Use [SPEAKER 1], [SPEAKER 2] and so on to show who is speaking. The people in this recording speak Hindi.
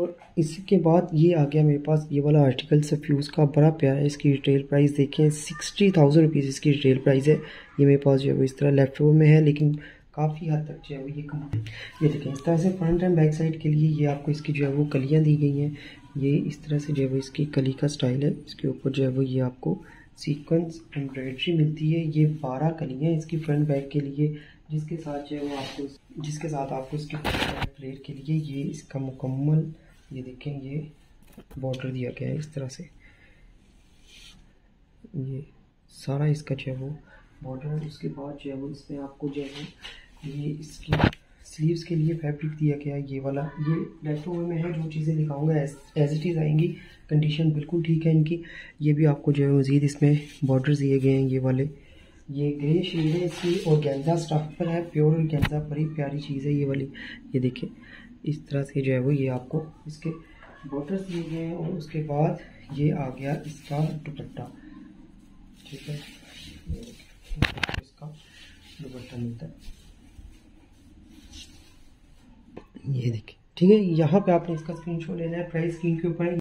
[SPEAKER 1] और इसके बाद ये आ गया मेरे पास, ये वाला आर्टिकल सफ्यूज़ का, बड़ा प्यारा है इसकी रिटेल प्राइस देखें सिक्सटी थाउज़ेंड रुपीज़ इसकी रिटेल प्राइस है। ये मेरे पास जो है वो इस तरह लेफ़्ट ओवर में है, लेकिन काफ़ी हद तक जो है वो ये कम ये देखें, इस तरह से फ्रंट एंड बैक साइड के लिए ये आपको इसकी जो है वो कलियाँ दी गई हैं। ये इस तरह से जो है वो इसकी कली का स्टाइल है। इसके ऊपर जो है वो ये आपको सीक्वेंस एम्ब्रॉयड्री मिलती है। ये बारह कलियाँ इसकी फ्रंट बैक के लिए, जिसके साथ जो है वो आपको जिसके साथ आपको इसके फ्लेयर के लिए ये इसका मुकम्मल ये देखें, ये बॉर्डर दिया गया है इस तरह से। ये सारा इसका जो है वो बॉर्डर उसके बाद जो है वो इसमें आपको जो है ये इसकी स्लीव्स के लिए फैब्रिक दिया गया है, ये वाला। ये लेफ़्ट ओवर में है, जो चीज़ें दिखाऊँगा एज इट इज़ आएँगी। कंडीशन बिल्कुल ठीक है इनकी। ये भी आपको जो है मज़ीद इसमें बॉर्डर दिए गए हैं, ये वाले। ये ग्रे शेड है, इसकी और गेंजा स्टफ़ पर है प्योर गेंजा बड़ी प्यारी चीज़ है ये वाली। ये देखिए इस तरह से जो है वो ये आपको इसके बॉर्डर्स दिए गए हैं और उसके बाद ये आ गया इसका दुपट्टा। ठीक है? इसका दुपट्टा मिलता है। ये देखिए। ठीक है, यहाँ पे आपने इसका स्क्रीनशॉट लेना है प्राइस स्क्रीन के ऊपर।